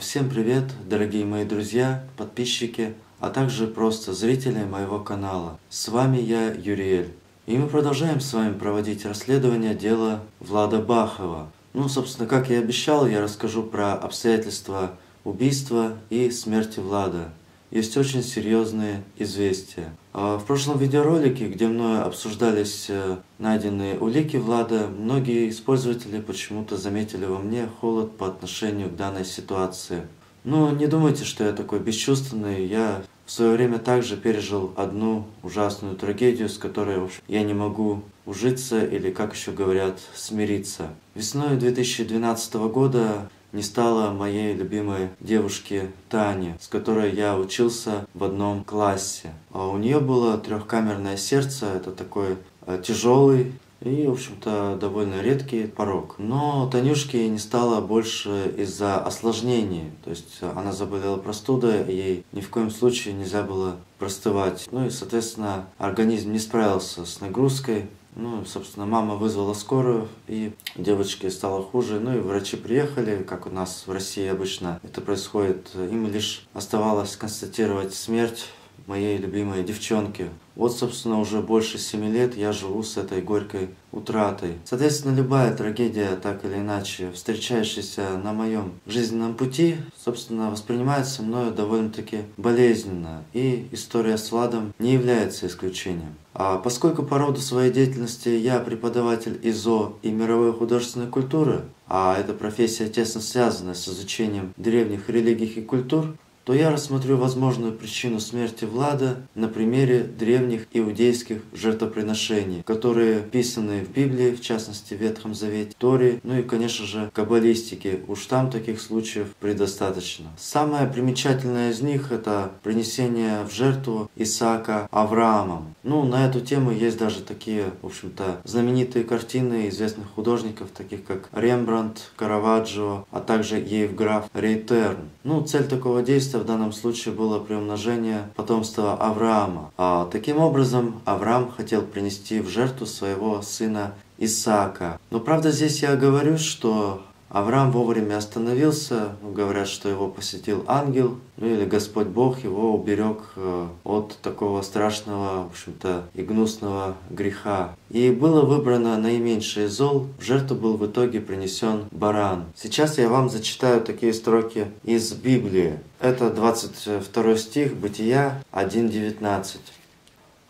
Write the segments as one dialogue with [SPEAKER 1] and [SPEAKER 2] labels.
[SPEAKER 1] Всем привет, дорогие мои друзья, подписчики, а также просто зрители моего канала. С вами я, Юриэль. И мы продолжаем с вами проводить расследование дела Влада Бахова. Ну, собственно, как и обещал, я расскажу про обстоятельства убийства и смерти Влада. Есть очень серьезные известия. А в прошлом видеоролике, где мною обсуждались э, найденные улики Влада, многие пользователи почему-то заметили во мне холод по отношению к данной ситуации. Но не думайте, что я такой бесчувственный. Я в свое время также пережил одну ужасную трагедию, с которой в общем, я не могу ужиться или, как еще говорят, смириться. Весной 2012 года не стало моей любимой девушки Тани, с которой я учился в одном классе. А у нее было трехкамерное сердце, это такой э, тяжелый и, в общем-то, довольно редкий порог. Но Танюшке не стало больше из-за осложнений. То есть она заболела простудой, ей ни в коем случае нельзя было простывать. Ну и, соответственно, организм не справился с нагрузкой. Ну, собственно, мама вызвала скорую, и девочке стало хуже. Ну и врачи приехали, как у нас в России обычно это происходит. Им лишь оставалось констатировать смерть моей любимой девчонки. Вот, собственно, уже больше семи лет я живу с этой горькой утратой. Соответственно, любая трагедия, так или иначе, встречающаяся на моем жизненном пути, собственно, воспринимается мною довольно-таки болезненно. И история с Владом не является исключением. А поскольку по роду своей деятельности я преподаватель ИЗО и мировой художественной культуры, а эта профессия тесно связана с изучением древних религий и культур, то я рассмотрю возможную причину смерти Влада на примере древних иудейских жертвоприношений, которые писаны в Библии, в частности в Ветхом Завете, Торе, ну и, конечно же, каббалистике. Уж там таких случаев предостаточно. Самое примечательное из них – это принесение в жертву Исаака Авраамом. Ну, на эту тему есть даже такие, в общем-то, знаменитые картины известных художников, таких как Рембрандт, Караваджо, а также Евграф Рейтерн. Ну, цель такого действия в данном случае было приумножение потомства Авраама. А таким образом Авраам хотел принести в жертву своего сына Исаака. Но правда здесь я говорю, что Авраам вовремя остановился, говорят, что его посетил ангел, ну или Господь Бог его уберег э, от такого страшного, в общем-то, и гнусного греха. И было выбрано наименьшее зол, в жертву был в итоге принесен баран. Сейчас я вам зачитаю такие строки из Библии. Это 22 стих, Бытия 1.19.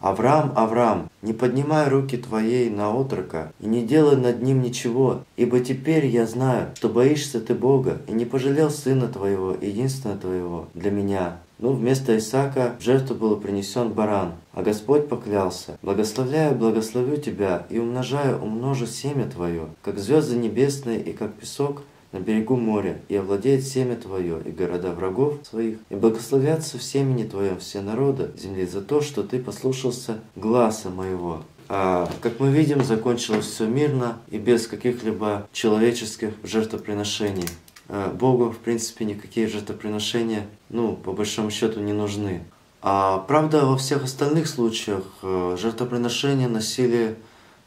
[SPEAKER 1] Авраам, Авраам, не поднимай руки твоей на отрока и не делай над ним ничего, ибо теперь я знаю, что боишься ты Бога и не пожалел сына твоего, единственного твоего, для меня. Но вместо Исаака в жертву был принесен баран, а Господь поклялся, «Благословляю, благословлю тебя и умножаю, умножу семя твое, как звезды небесные и как песок, на берегу моря, и овладеет семя Твое, и города врагов своих, и благословятся в семени Твоем все народы земли за то, что Ты послушался гласа моего». А, как мы видим, закончилось все мирно и без каких-либо человеческих жертвоприношений. А, Богу, в принципе, никакие жертвоприношения, ну, по большому счету, не нужны. А правда, во всех остальных случаях э, жертвоприношения носили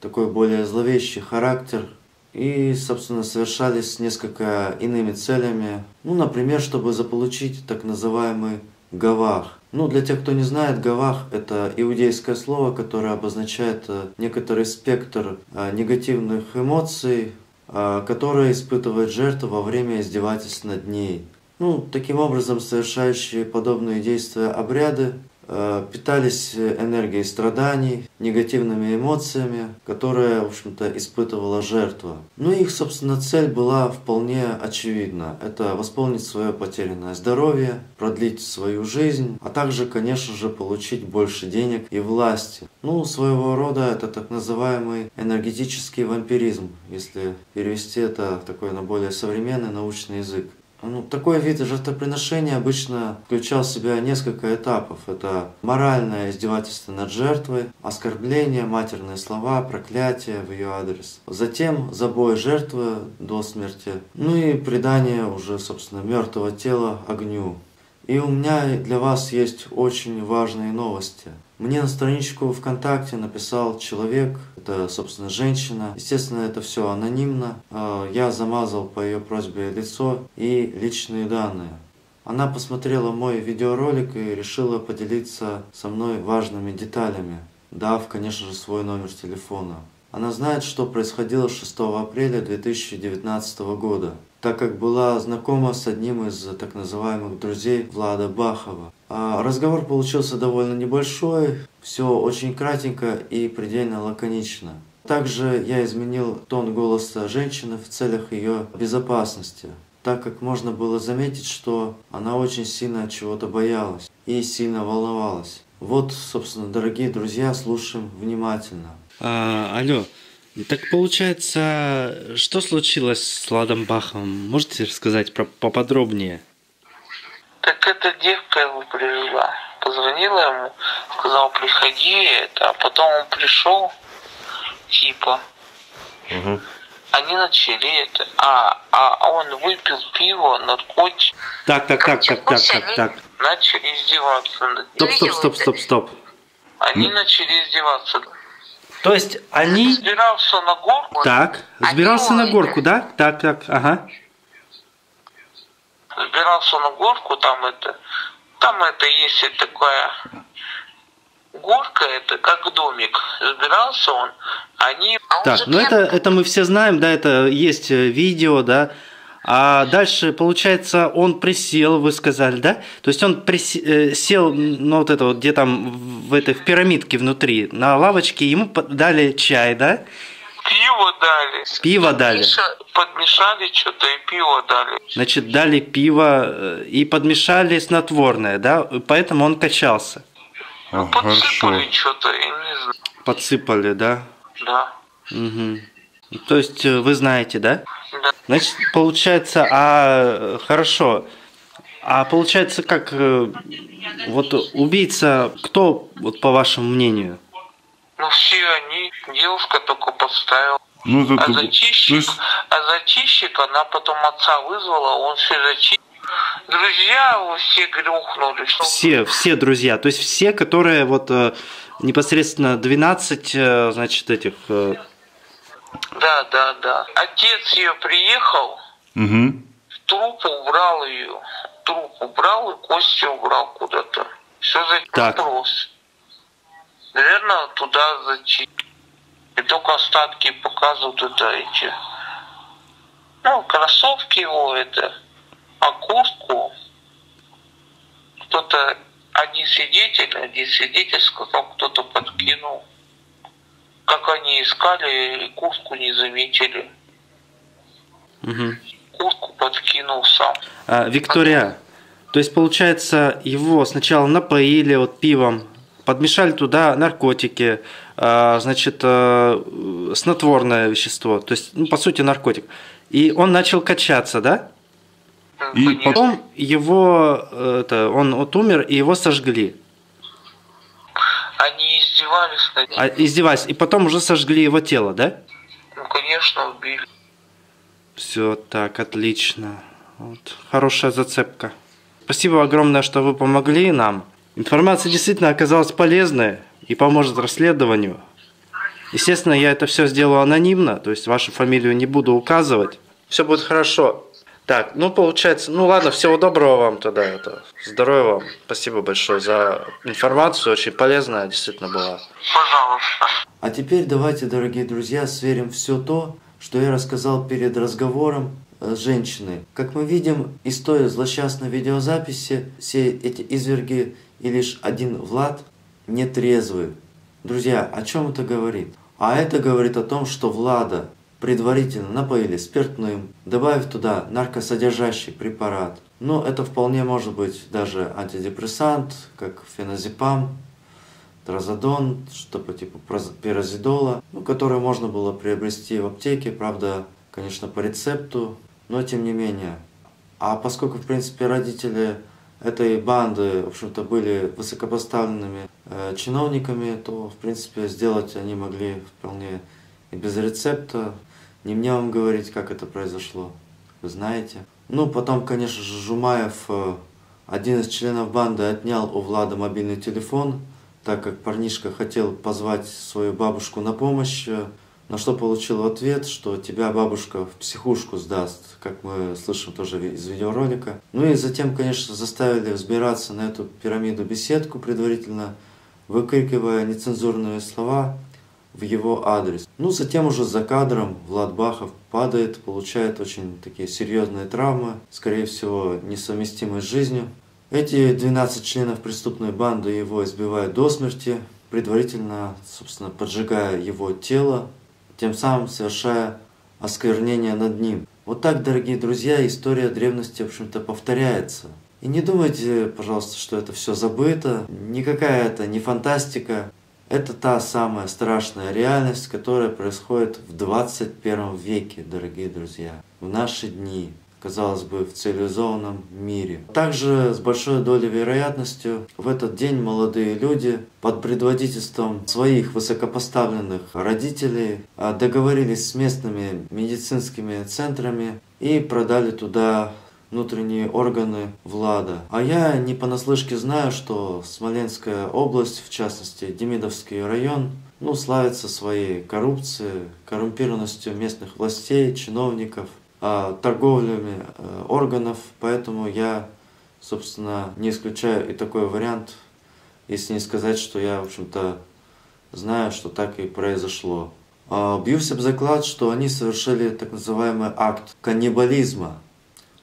[SPEAKER 1] такой более зловещий характер, и, собственно, совершались несколько иными целями. Ну, например, чтобы заполучить так называемый гавах. Ну, для тех, кто не знает, гавах – это иудейское слово, которое обозначает э, некоторый спектр э, негативных эмоций, э, которые испытывает жертва во время издевательств над ней. Ну, таким образом, совершающие подобные действия обряды питались энергией страданий, негативными эмоциями, которые, в общем-то, испытывала жертва. Ну и их, собственно, цель была вполне очевидна. Это восполнить свое потерянное здоровье, продлить свою жизнь, а также, конечно же, получить больше денег и власти. Ну, своего рода это так называемый энергетический вампиризм, если перевести это такой на более современный научный язык. Ну, такой вид жертвоприношения обычно включал в себя несколько этапов. Это моральное издевательство над жертвой, оскорбление, матерные слова, проклятие в ее адрес. Затем забой жертвы до смерти. Ну и предание уже, собственно, мертвого тела огню. И у меня для вас есть очень важные новости. Мне на страничку ВКонтакте написал человек, это, собственно, женщина. Естественно, это все анонимно. А, я замазал по ее просьбе лицо и личные данные. Она посмотрела мой видеоролик и решила поделиться со мной важными деталями, дав, конечно же, свой номер телефона. Она знает, что происходило 6 апреля 2019 года, так как была знакома с одним из так называемых друзей Влада Бахова. А разговор получился довольно небольшой, все очень кратенько и предельно лаконично. Также я изменил тон голоса женщины в целях ее безопасности, так как можно было заметить, что она очень сильно чего-то боялась и сильно волновалась. Вот, собственно, дорогие друзья, слушаем внимательно.
[SPEAKER 2] А, алло, так получается, что случилось с Ладом Бахом? Можете рассказать про, поподробнее?
[SPEAKER 3] Так эта девка его привела. Позвонила ему, сказал, приходи, это, а потом он пришел, типа. Угу. Они начали это, а, а он выпил пиво, наркотики.
[SPEAKER 2] Так, так, так, так, так, так, так.
[SPEAKER 3] Начали издеваться.
[SPEAKER 2] Стоп, стоп, стоп, стоп, стоп.
[SPEAKER 3] Они начали издеваться.
[SPEAKER 2] То есть они...
[SPEAKER 3] Сбирался на горку.
[SPEAKER 2] Так, сбирался на горку, да? Так, так, ага.
[SPEAKER 3] Сбирался на горку, там это... Там это есть такая горка, это как домик. Сбирался он, они...
[SPEAKER 2] Так, ну это, это мы все знаем, да, это есть э, видео, да, а дальше, получается, он присел, вы сказали, да? То есть он присел, сел, ну вот это вот, где там в этой в пирамидке внутри, на лавочке, ему дали чай, да?
[SPEAKER 3] Пиво дали.
[SPEAKER 2] Пиво дали.
[SPEAKER 3] Подмешали что-то и пиво дали.
[SPEAKER 2] Значит, дали пиво э, и подмешали снотворное, да? Поэтому он качался.
[SPEAKER 3] Ну, подсыпали что-то, я не знаю.
[SPEAKER 2] Подсыпали, да?
[SPEAKER 3] Да.
[SPEAKER 2] Угу. То есть э, вы знаете, да?
[SPEAKER 3] Да.
[SPEAKER 2] Значит, получается, а хорошо. А получается, как э, вот убийца, кто, вот по вашему мнению?
[SPEAKER 3] Ну все они, девушка только подставила.
[SPEAKER 4] Ну, это,
[SPEAKER 3] а зачищик, есть... а зачищик, она потом отца вызвала, он все зачистил. Друзья все грохнули.
[SPEAKER 2] Все, все друзья. То есть все, которые вот э, непосредственно 12, значит, этих
[SPEAKER 3] да, да, да. Отец ее приехал,
[SPEAKER 4] угу.
[SPEAKER 3] труп убрал ее, труп убрал и кости убрал куда-то. Все за
[SPEAKER 2] так.
[SPEAKER 3] вопрос. Наверное, туда зачем. И только остатки показывают это эти. Ну, кроссовки его это, а куртку кто-то, один свидетель, один свидетель сказал, кто-то подкинул как они искали, куртку не заметили.
[SPEAKER 2] Угу.
[SPEAKER 3] Куртку подкинул сам.
[SPEAKER 2] А, Виктория, то есть получается его сначала напоили вот пивом, подмешали туда наркотики, а, значит, а, снотворное вещество, то есть, ну, по сути, наркотик. И он начал качаться, да?
[SPEAKER 3] И
[SPEAKER 2] потом его, это, он вот умер, и его сожгли.
[SPEAKER 3] Они издевались над ним.
[SPEAKER 2] А, издевались. И потом уже сожгли его тело, да?
[SPEAKER 3] Ну, конечно, убили.
[SPEAKER 2] Все так, отлично. Вот. Хорошая зацепка. Спасибо огромное, что вы помогли нам. Информация действительно оказалась полезной и поможет расследованию. Естественно, я это все сделаю анонимно, то есть вашу фамилию не буду указывать. Все будет хорошо. Так, ну получается, ну ладно, всего доброго вам тогда. Это, здоровья вам. Спасибо большое за информацию, очень полезная действительно была.
[SPEAKER 3] Пожалуйста.
[SPEAKER 1] А теперь давайте, дорогие друзья, сверим все то, что я рассказал перед разговором с женщиной. Как мы видим из той злосчастной видеозаписи, все эти изверги и лишь один Влад нетрезвый. Друзья, о чем это говорит? А это говорит о том, что Влада предварительно напоили спиртным, добавив туда наркосодержащий препарат. Но это вполне может быть даже антидепрессант, как феназепам, тразодон, что по типу пиразидола, ну, который можно было приобрести в аптеке, правда, конечно, по рецепту, но тем не менее. А поскольку, в принципе, родители этой банды, в общем-то, были высокопоставленными э, чиновниками, то, в принципе, сделать они могли вполне и без рецепта. Не мне вам говорить, как это произошло. Вы знаете. Ну, потом, конечно же, Жумаев, э, один из членов банды, отнял у Влада мобильный телефон, так как парнишка хотел позвать свою бабушку на помощь, на что получил ответ, что тебя бабушка в психушку сдаст, как мы слышим тоже из видеоролика. Ну и затем, конечно, заставили взбираться на эту пирамиду-беседку предварительно, выкрикивая нецензурные слова в его адрес. Ну, затем уже за кадром Влад Бахов падает, получает очень такие серьезные травмы, скорее всего, несовместимые с жизнью. Эти 12 членов преступной банды его избивают до смерти, предварительно, собственно, поджигая его тело, тем самым совершая осквернение над ним. Вот так, дорогие друзья, история древности, в общем-то, повторяется. И не думайте, пожалуйста, что это все забыто, никакая это не фантастика. Это та самая страшная реальность, которая происходит в 21 веке, дорогие друзья, в наши дни казалось бы, в цивилизованном мире. Также с большой долей вероятностью в этот день молодые люди под предводительством своих высокопоставленных родителей а, договорились с местными медицинскими центрами и продали туда внутренние органы Влада. А я не понаслышке знаю, что Смоленская область, в частности Демидовский район, ну, славится своей коррупцией, коррумпированностью местных властей, чиновников – торговлями э, органов, поэтому я, собственно, не исключаю и такой вариант, если не сказать, что я, в общем-то, знаю, что так и произошло. А, бьюсь об заклад, что они совершили так называемый акт каннибализма,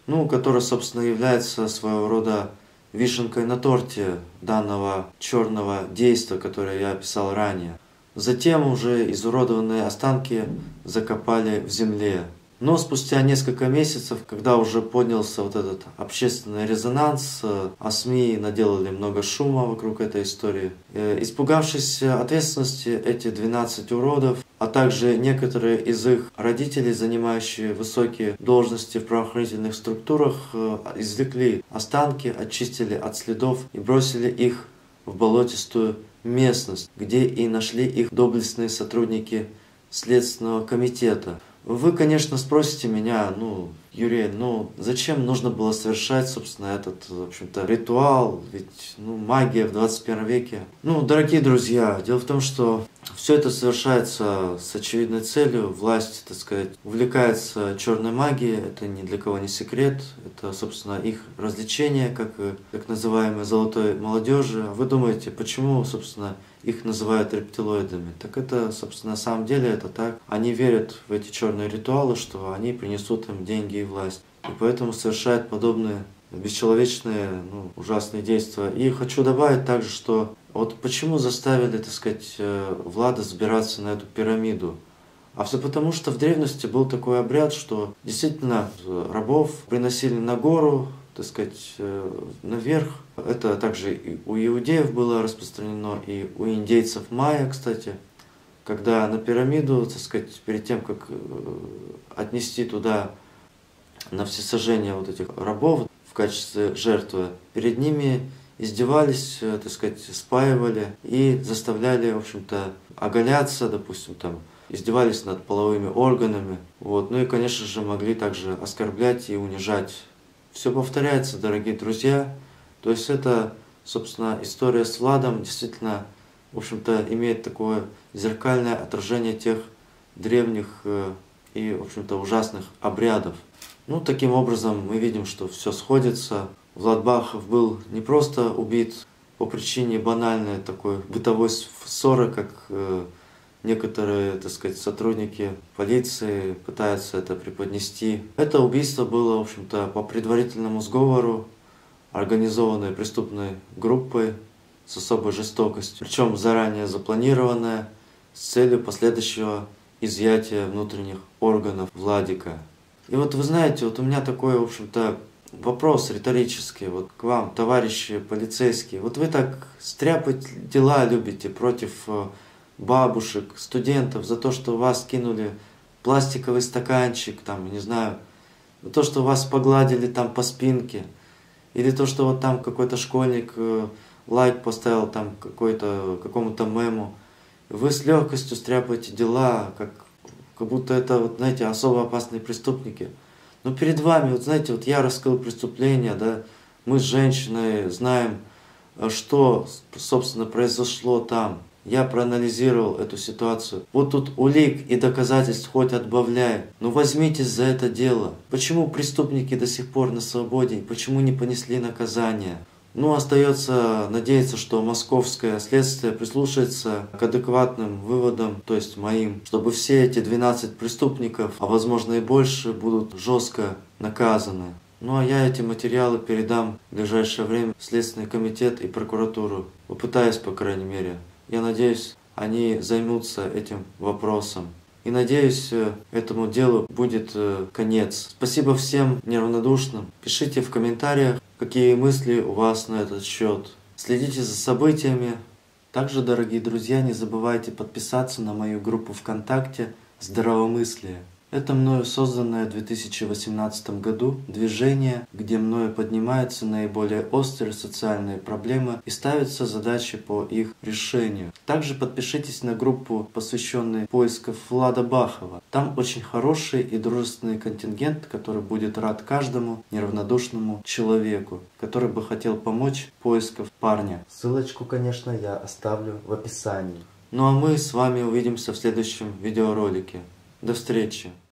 [SPEAKER 1] ну, который, собственно, является своего рода вишенкой на торте данного черного действия, которое я описал ранее. Затем уже изуродованные останки закопали в земле. Но спустя несколько месяцев, когда уже поднялся вот этот общественный резонанс, э, а СМИ наделали много шума вокруг этой истории, э, испугавшись ответственности эти 12 уродов, а также некоторые из их родителей, занимающие высокие должности в правоохранительных структурах, э, извлекли останки, очистили от следов и бросили их в болотистую местность, где и нашли их доблестные сотрудники Следственного комитета – вы, конечно, спросите меня, ну, Юрий, ну, зачем нужно было совершать, собственно, этот, в общем-то, ритуал, ведь, ну, магия в 21 веке. Ну, дорогие друзья, дело в том, что все это совершается с очевидной целью. Власть, так сказать, увлекается черной магией, это ни для кого не секрет. Это, собственно, их развлечение, как и так называемой золотой молодежи. Вы думаете, почему, собственно, их называют рептилоидами? Так это, собственно, на самом деле это так. Они верят в эти черные ритуалы, что они принесут им деньги и власть. И поэтому совершают подобные бесчеловечные, ну, ужасные действия. И хочу добавить также, что вот почему заставили, так сказать, э, Влада забираться на эту пирамиду? А все потому, что в древности был такой обряд, что действительно рабов приносили на гору, так сказать, э, наверх. Это также и у иудеев было распространено, и у индейцев майя, кстати. Когда на пирамиду, так сказать, перед тем, как э, отнести туда на всесожжение вот этих рабов в качестве жертвы, перед ними издевались, э, так сказать, спаивали и заставляли, в общем-то, оголяться, допустим, там, издевались над половыми органами. Вот. Ну и, конечно же, могли также оскорблять и унижать. Все повторяется, дорогие друзья. То есть это, собственно, история с Владом действительно, в общем-то, имеет такое зеркальное отражение тех древних э, и, в общем-то, ужасных обрядов. Ну, таким образом, мы видим, что все сходится, Влад Бахов был не просто убит по причине банальной такой бытовой ссоры, как э, некоторые, так сказать, сотрудники полиции пытаются это преподнести. Это убийство было, в общем-то, по предварительному сговору, организованной преступной группой с особой жестокостью, причем заранее запланированная с целью последующего изъятия внутренних органов Владика. И вот вы знаете, вот у меня такое, в общем-то, вопрос риторический вот к вам, товарищи полицейские. Вот вы так стряпать дела любите против э, бабушек, студентов за то, что вас кинули пластиковый стаканчик, там, не знаю, за то, что вас погладили там по спинке, или то, что вот там какой-то школьник э, лайк поставил там какой-то, какому-то мему. Вы с легкостью стряпаете дела, как, как будто это, вот, знаете, особо опасные преступники – но перед вами, вот знаете, вот я раскрыл преступление, да, мы с женщиной знаем э, что, собственно, произошло там. Я проанализировал эту ситуацию. Вот тут улик и доказательств хоть отбавляй. Но возьмитесь за это дело. Почему преступники до сих пор на свободе? Почему не понесли наказание? Ну, остается надеяться, что московское следствие прислушается к адекватным выводам, то есть моим, чтобы все эти 12 преступников, а возможно и больше, будут жестко наказаны. Ну а я эти материалы передам в ближайшее время в Следственный комитет и прокуратуру. Попытаюсь, по крайней мере. Я надеюсь, они займутся этим вопросом. И надеюсь, э, этому делу будет э, конец. Спасибо всем неравнодушным. Пишите в комментариях, какие мысли у вас на этот счет. Следите за событиями. Также, дорогие друзья, не забывайте подписаться на мою группу ВКонтакте «Здравомыслие». Это мною созданное в 2018 году движение, где мною поднимаются наиболее острые социальные проблемы и ставятся задачи по их решению. Также подпишитесь на группу, посвященную поискам Влада Бахова. Там очень хороший и дружественный контингент, который будет рад каждому неравнодушному человеку, который бы хотел помочь поисков парня. Ссылочку, конечно, я оставлю в описании. Ну а мы с вами увидимся в следующем видеоролике. До встречи!